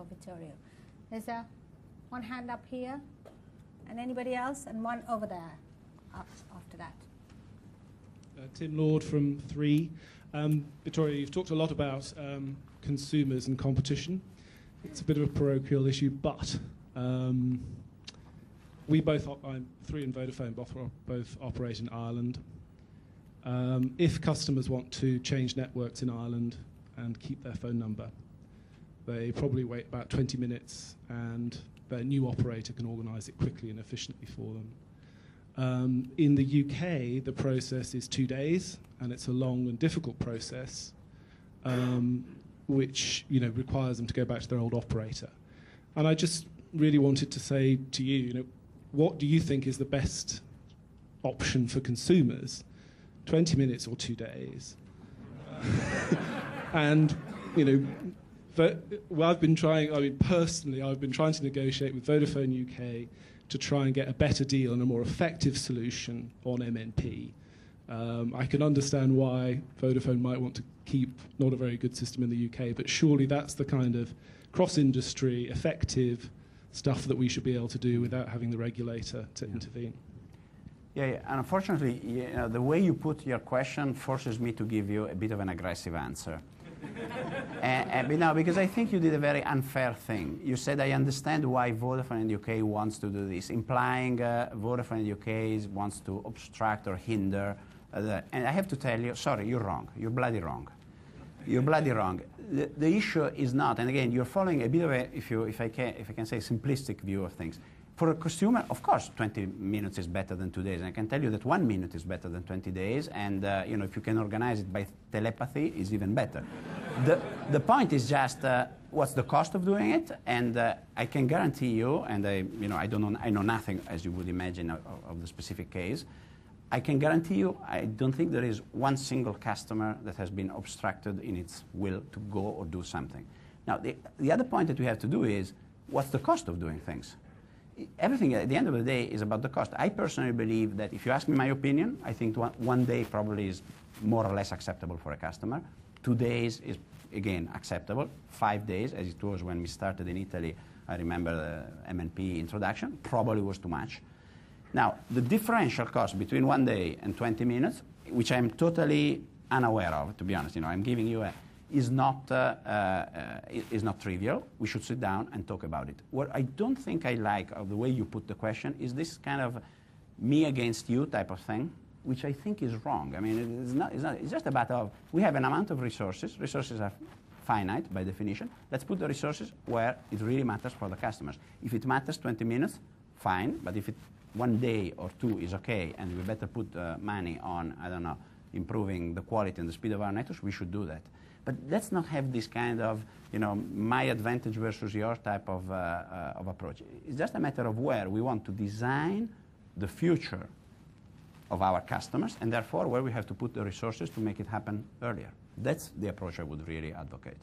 for Vittorio. There's a one hand up here, and anybody else, and one over there up after that. Uh, Tim Lord from Three. Um, Vittorio, you've talked a lot about um, consumers and competition. It's a bit of a parochial issue, but um, we both, op- Three and Vodafone, both, both operate in Ireland. Um, if customers want to change networks in Ireland and keep their phone number, they probably wait about 20 minutes and their new operator can organise it quickly and efficiently for them. Um, in the UK, the process is two days, and it's a long and difficult process, um, which you know requires them to go back to their old operator. And I just really wanted to say to you, you know, what do you think is the best option for consumers? 20 minutes or two days? and you know, but, well, I've been trying. I mean, personally, I've been trying to negotiate with Vodafone UK to try and get a better deal and a more effective solution on MNP. Um, I can understand why Vodafone might want to keep not a very good system in the UK, but surely that's the kind of cross-industry, effective stuff that we should be able to do without having the regulator to yeah. intervene. Yeah, yeah, and unfortunately, you know, the way you put your question forces me to give you a bit of an aggressive answer and, and, no, because I think you did a very unfair thing. You said, I understand why Vodafone the UK wants to do this, implying uh, Vodafone the UK wants to obstruct or hinder. Uh, the, and I have to tell you, sorry, you're wrong. You're bloody wrong. You're bloody wrong. The, the issue is not, and again, you're following a bit of a, if, you, if, I can, if I can say, simplistic view of things. For a consumer, of course, 20 minutes is better than two days. And I can tell you that one minute is better than 20 days. And uh, you know, if you can organize it by telepathy, it's even better. the, the point is just uh, what's the cost of doing it. And uh, I can guarantee you, and I, you know, I, don't know, I know nothing, as you would imagine, of, of the specific case. I can guarantee you, I don't think there is one single customer that has been obstructed in its will to go or do something. Now, the, the other point that we have to do is what's the cost of doing things? Everything at the end of the day is about the cost. I personally believe that if you ask me my opinion, I think one, one day probably is more or less acceptable for a customer. Two days is, again, acceptable. Five days, as it was when we started in Italy, I remember the MNP introduction, probably was too much. Now, the differential cost between one day and 20 minutes, which I'm totally unaware of, to be honest, you know, I'm giving you a is not, uh, uh, is not trivial. We should sit down and talk about it. What I don't think I like of the way you put the question is this kind of me against you type of thing, which I think is wrong. I mean, it's, not, it's, not, it's just about of, we have an amount of resources. Resources are finite by definition. Let's put the resources where it really matters for the customers. If it matters 20 minutes, fine. But if it one day or two is okay, and we better put uh, money on, I don't know, improving the quality and the speed of our networks, we should do that. But let's not have this kind of, you know, my advantage versus your type of, uh, uh, of approach. It's just a matter of where we want to design the future of our customers, and therefore where we have to put the resources to make it happen earlier. That's the approach I would really advocate.